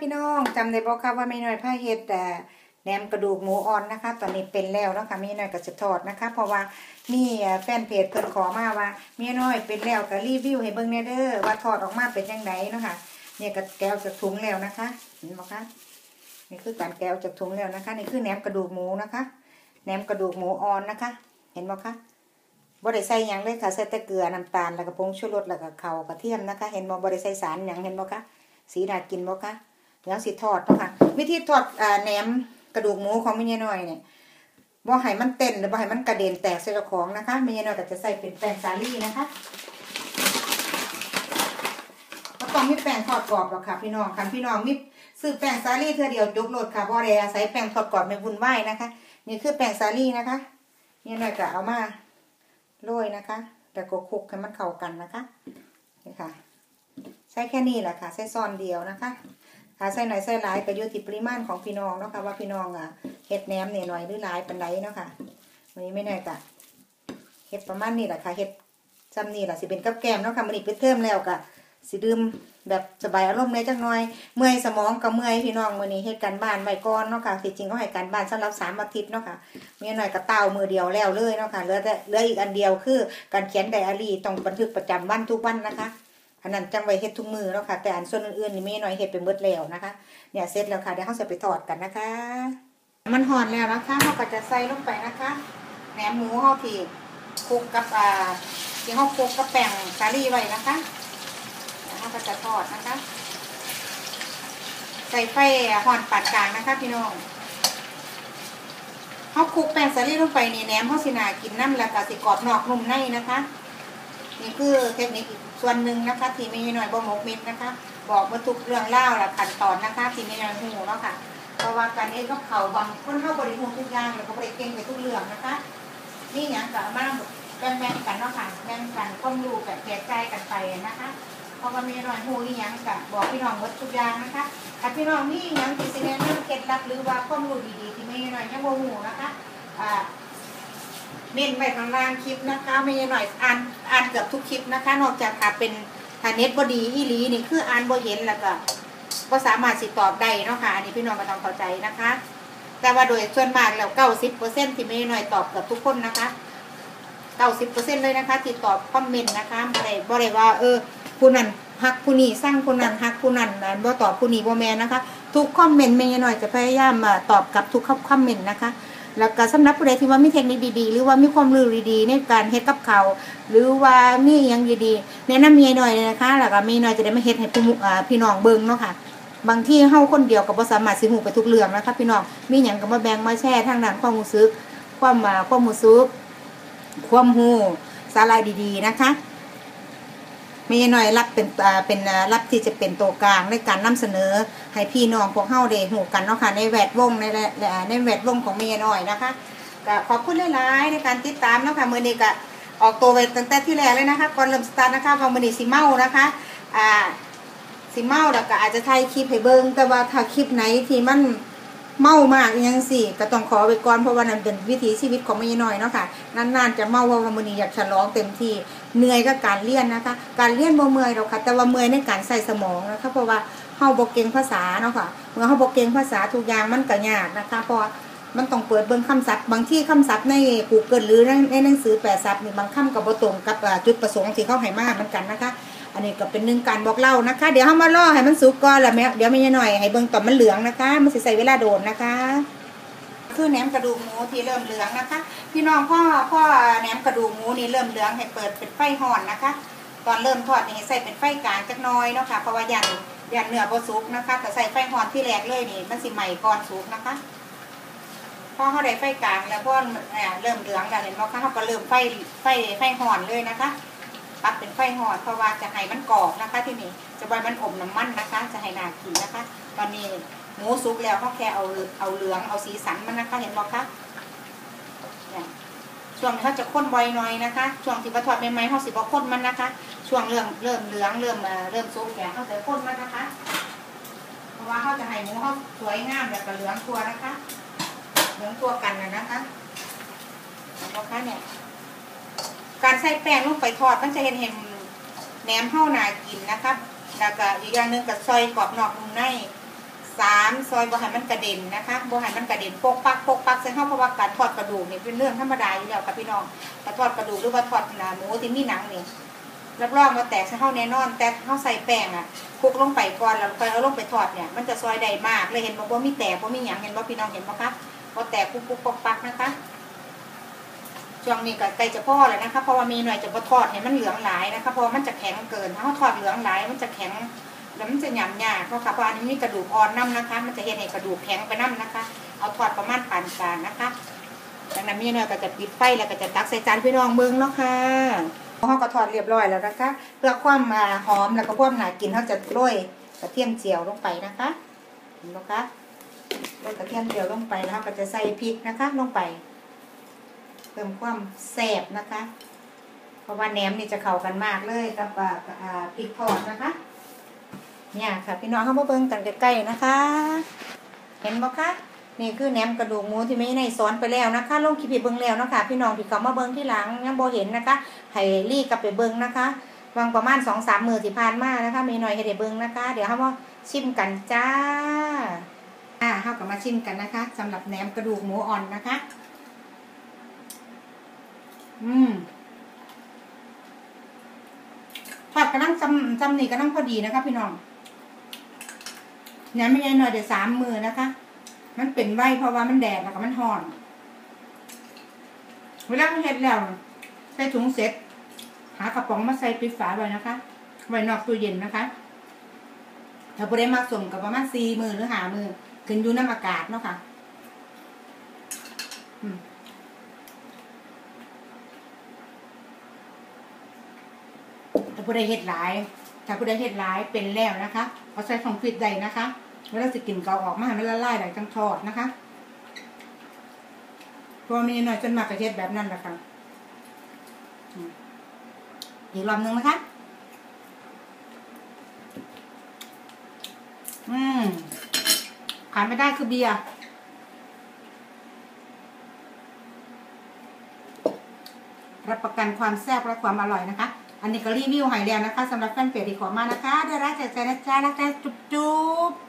พี่น้องจำได้บอกครับว่าไม่น้อยผ้าเฮ็ดแต่แหนมกระดูกหมูอ่อนนะคะ ตอนนี้เป็นแล้วนะค่ะมีน้อยก็จะทอดนะคะ เพราะว่ามีแฟนเพจเพิ่นขอมาว่ามีน้อยเป็นแล้วก็รีวิวให้เบิ่งแน่เด้อว่าทอดออกมาเป็นยังไงเนาะค่ะเนี่ยก็แก้วจากถุงแล้วนะคะเห็นไหมคะนี่คือการแก้วจากถุงแล้วนะคะ นี่คือแหนมกระดูกหมูนะคะแหนมกระดูกหมูอ่อนนะคะ เห็นไหมคะบ่ได้ใส่ยังเลยค่ะใส่แต่เกลือน้ำตาลแล้วก็ผงชูรสแล้วก็เข้ากระเทียมนะคะ เห็นบ่บ่ได้ใส่สารยังเห็นบ่คะสีน่ากินบ่คะ เดี๋ยวสิทอดเนาะค่ะวิธีทอดแหนมกระดูกหมูของแม่ยาน้อยเนี่ยบ่ให้มันเต้นหรือบ่ให้มันกระเด็นแตกใส่เจ้าของนะคะแม่ยาน้อยก็จะใส่เป็นแป้งสาลี่นะคะก็ต้องมีแป้งทอดกรอบหรอกค่ะ พี่น้องค่ะพี่น้องมีซื้อแป้งสาลี่เธอเดียวจบโหลดค่ะบ่ได้อาศัยแป้งทอดกรอบไม่วุ่นวายนะคะ นี่คือแป้งสาลี่นะคะแม่ยน้อยก็เอามาโรยนะคะแล้วก็คลุกให้มันเข้ากันนะคะนี่ค่ะใช้แค่นี้แหละค่ะใช้ซอนเดียวนะคะ ถ้าใส่หน่อยใส่หลายก็อยู่ที่ปริมาณของพี่น้องเนาะค่ะว่าพี่น้องอะเฮ็ดแหนมเนี่ยหน่อยหรือหลายปานใดเนาะค่ะวันนี้ไม่แน่กะเฮ็ดประมาณนี้แหละค่ะเฮ็ดจำนี่แหละสิเป็นกับแกมเนาะค่ะมันนี้ไปเทิมแล้วกะสิดื่มแบบสบายอารมณ์เลยจักหน่อย เมื่อยสมองกับเมื่อยพี่น้องมื้อนี้เฮ็ดการบ้านไว้ก่อนเนาะค่ะที่จริงเขาให้การบ้านสำหรับ3อาทิตย์เนาะค่ะมีหน่อยก็เต้ามือเดียวแล้วเลยเนาะค่ะเหลือแต่เหลืออีกอันเดียวคือ การเขียนไดอารี่ต้องบันทึกประจำวันทุกวันนะคะ อันนั้นจังไว้เฮ็ดทุกมือเนาะค่ะ แต่อันส่วนอื่นๆนี่มีหน่อยเฮ็ดไปหมดแล้วนะคะ เนี่ยเสร็จแล้วค่ะเดี๋ยวเราจะไปทอดกันนะคะ มันห่อนแล้วนะคะเราก็จะใส่ลงไปนะคะแหนมหมูเราที่คลุกกับอ่าที่เราคลุกกับแป้งสาลีไว้นะคะเราก็จะทอดนะคะ ใส่ไฟห่อนปานกลางนะคะ พี่น้องเขาคลุกแป้งสาลีลงไปนี่แหนมเขาสินากินน้ำแล้วก็สิกรอบนอกนุ่มในนะคะ นี่คือเทคนิคอีกส่วนหนึ่งนะคะ ที่ไม่น้อยบ่หมกเม็ดนะคะ บอกว่าทุกเรื่องเล่าและขั้นตอนนะคะ ที่ไม่น้อยหูเนาะค่ะเพราะว่าการเองก็เขาบางคนเข้าบริโภคทุกอย่างแล้วก็บริเก่งไปทุกเรื่องนะคะ นี่อย่างกับมาแบ่งแบ่งกันเนาะค่ะแบ่งกันข้อมูลแบบแจกจ่ายกันไปนะคะเพราะว่ามีน้อยหูนี่ยังกับบอกพี่น้องหมดทุกอย่างนะคะถ้าพี่น้องนี่ยังที่สิแนะนำเคล็ดลับหรือว่าข้อมูลดีๆที่ไม่น้อยยังบ่หูนะคะอ่า เม้นไปข้างล่างคลิปนะคะ ไม่ใช่หน่อยอ่านอ่านเกือบทุกคลิปนะคะ นอกจากถ้าเป็นถ้าเน็ตบอดีอีลีนี่คืออ่านบ่เห็นแล้วก็ก็สามารถสิตอบได้เนาะค่ะอันนี้พี่น้องก็ต้องเข้าใจนะคะ แต่ว่าโดยส่วนมากแล้วเก้าสิบเปอร์เซ็นที่ไม่หน่อยตอบเกือบทุกคนนะคะเก้าสิบเปอร์เซ็นเลยนะคะที่ตอบคอมเมนต์นะคะบ่ได้บ่ได้ว่าเออผู้นั้นฮักผู้นี้สร้างผู้นั้นฮักผู้นั้นนะบ่ตอบผู้นี้บ่แม่นนะคะ ทุกคอมเมนต์ไม่หน่อยจะพยายามมาตอบกับทุกคอมเมนต์นะคะ แล้วก็สำหรับผู้ใดที่ว่ามีเทคนิคดีๆ หรือว่ามีความรู้ดีๆในการเฮ็ดกับเขาหรือว่ามีอหยังดีๆแนะนำเมียหน่อยนะคะแล้วก็เมียหน่อยจะได้มาเฮ็ดให้ผู้พี่น้องเบิ่งเนาะค่ะบางที่เฮาคนเดียวก็บ่สามารถสิฮู้ไปทุกเรื่องนะคะพี่น้องมีหยังก็มาแบ่งมาแชร์ทางด้านความรู้สึกความความรู้สึกความรู้สาระดีๆนะคะ มีหน่อยรับเป็นอ่าเป็นรับที่จะเป็นตัวกลางในการนำเสนอ ให้พี่น้องพวกเฮาได้หูกันเนาะค่ะในแวดวงในและในแวดวงของเมียน้อยนะคะก็ขอบคุณหลายๆในการติดตามเนาะค่ะมื้อนี้ก็ออกตัวไปตั้งแต่ที่แรกเลยนะคะก่อนเริ่มสตาร์ทนะคะว่ามื้อนี้สิเมานะคะอ่าสิเมาแล้วก็อาจจะถ่ายคลิปให้เบิ่งแต่ว่าถ้าคลิปไหนที่มัน เมามากยังสิก็ต้องขอไปก่อนเพราะว่านั่นเป็นวิถีชีวิตของเมีน้อยเนาะค่ะนานๆจะเมาเพราะว่ามื้อนี้อยากฉลองเต็มที่เหนื่อยกับการเรียนนะคะ การเรียนบ่เมื่อยหรอกค่ะ แต่ว่าเมื่อยในการใส่สมองนะคะเพราะว่าเฮาบ่เก่งภาษาเนาะค่ะเมื่อเฮาบ่เก่งภาษาทุกอย่างมันก็ยากนะคะเพราะมันต้องเปิดเบิ่งคำศัพท์บางที่คำศัพท์ใน Google หรือในหนังสือแปลศัพท์นี่บางคำก็บ่ตรงกับจุดประสงค์ที่เขาให้มาเหมือนกันนะคะ อันนี้ก็เป็นหนึ่งการบอกเล่านะคะ เดี๋ยวเฮามารอให้มันสุกก่อนแล้วแม่เดี๋ยวแม่หน่อยให้เบิ่งต่อมันเหลืองนะคะ มันใช้เวลาโดนนะคะคือแหนมกระดูกหมูที่เริ่มเหลืองนะคะ พี่น้องพ่อพ่อแหนมกระดูกหมูนี่เริ่มเหลืองให้เปิดเป็นไฟห่อนนะคะ ตอนเริ่มทอดนี่ใส่เป็นไฟกลางจักหน้อยเนาะค่ะเพราะว่ายันยันเนื้อบ่สุกนะคะถ้าใส่ไฟห่อนที่แรกเลยนี่มันสิใหม่ก่อนสุกนะคะพอเขาได้ไฟกลางแล้วพออ่าเริ่มเหลืองแล้วเห็นไหมคะเขาก็เริ่มไฟไฟไฟห่อนเลยนะคะ ปรับเป็นไฟหอนเพราะว่าจะให้มันกรอบนะคะ ที่นี่จะไว้มันอมน้ำมันนะคะ จะให้นากินนะคะ ตอนนี้หมูสุกแล้วเขาแค่เอาเอาเหลืองเอาสีสันมันนะคะเห็นไหมคะช่วงนี้เขาจะข้นบ่อยหน่อยนะคะ ช่วงที่ประทอดใหม่ๆเขาสิบข้นมันนะคะ ช่วงเริ่มเริ่มเหลืองเริ่มเอ่อเริ่มสุกแก่เขาจะข้นมันนะคะ เพราะว่าเขาจะให้หมูเขาสวยงามแบบกับเหลืองตัวนะคะ เหลืองตัวกันนะนะคะเห็นไหมคะเนี่ย การใส่แป้งลงไปทอดมันจะเห็นเห็นแหนมเข้านากินนะคะแล้วก็อีกอย่างหนึ่งกับซอยกรอบนอกนุ่มในซอยบ่ให้มันกระเด็นนะคะบ่ให้มันกระเด็นโปกปักโปกปักใส่เฮาวเพราะว่าการทอดกระดูกเนี่ยเป็นเรื่องธรรมดาอยู่แล้วค่ะพี่น้องแต่ทอดกระดูกหรือว่าทอดหนาหมูที่มีหนังเนี่ยรับรองว่าแตกใส่เฮาวแน่นอน แต่เฮาวใส่แป้งอะคลุกลงไปก่อนแล้วค่อยเอาลงไปทอดเนี่ยมันจะซอยได้มากเลยเห็นบ่บ่ามีแตกบ่มีหยังเห็นบ่พี่น้องเห็นบ่คะบ่แตกปุ๊บปุ๊บปกปักนะคะ ช่วงนี้ก็ใกล้จะพ่อแล้วนะคะเพราะว่ามีหน่อยจะบ่ทอดให้มันเหลืองหลายนะคะเพราะมันจะแข็งเกินถ้าเราทอดเหลืองหลายมันจะแข็งแล้วมันจะหยำยากเพราะค่ะเพราะอันนี้มีกระดูกอ่อนน้ำนะคะ มันจะเห็นให้กระดูกแข็งไปน้ำนะคะ เอาทอดประมาณปานกลางนะคะจากนั้นมีหน่อยก็จะปิดไฟแล้วก็จะตักใส่จานพี่น้องเบิ้งเนาะค่ะเขาก็ทอดเรียบร้อยแล้วนะคะเพื่อความอ่าหอมแล้วก็ความหนากินเขาจะโรยกระเทียมเจียวลงไปนะคะเห็นไหมคะโรยกระเทียมเจียวลงไปแล้วก็จะใส่พริกนะคะลงไป เพิ่มความแซ่บนะคะ เพราะว่าแหนมนี่จะเข้ากันมากเลยกับอ่าอ่าพริกทอดนะคะ เนี่ยค่ะ พี่น้องเข้ามาเบิ่งกันใกล้ๆนะคะ เห็นบ่คะนี่คือแหนมกระดูกหมูที่ไม่ในซ้อนไปแล้วนะคะลงคลิปเบิ่งแล้วนะคะ พี่น้องที่เขามาเบิ่งที่หลังยังโบเห็นนะคะให้รีบกลับไปเบิ่งนะคะวางประมาณสองสามมือที่ผ่านมานะคะมีหน่อยให้ได้เบิ่งนะคะ เดี๋ยวเฮามาชิมกันจ้าอ่าเฮากับมาชิมกันนะคะสำหรับแหนมกระดูกหมูอ่อนนะคะ อืมผัดกระนั่งจำจำนี่กระนั่งพอดีนะคะ พี่น้องเนี่ยไม่ใช่หน่อยเดี๋ยวสามมือนะคะ มันเป็นไวเพราะว่ามันแดดแล้วก็มันห่อน เวลาเขาเฮ็ดแล้วใส่ถุงเสร็จ หากระป๋องมาใส่ปิดฝาไว้นะคะ ไว้นอกตู้เย็นนะคะ ถ้าผู้ได้มาส่งกับประมาณสี่มือหรือหามือขึ้นอยู่น้ำอากาศเนาะค่ะ อืม ถ้า ผู้ใดเฮ็ดหลาย ถ้าผู้ใดเฮ็ดหลายเป็นแล้วนะคะ เอาใส่ของฟิตได้นะคะเวลาสิกินก็เอาออกมาให้มันละลายได้จังทอดนะคะพราะมีหน่อยจนมากระเฮ็ดแบบนั้นแหละค่ะอืมอีกรอบนึงนะคะ อืมขาดไม่ได้คือเบียร์รับประกันความแซ่บและความอร่อยนะคะ อันนี้ก็รีวิวใหายแล้วนะคะสำหรับแฟนเพจที่ขอมานะคะได้รักจากใจนะจ๊ะนะคะจุ๊บจุ๊บ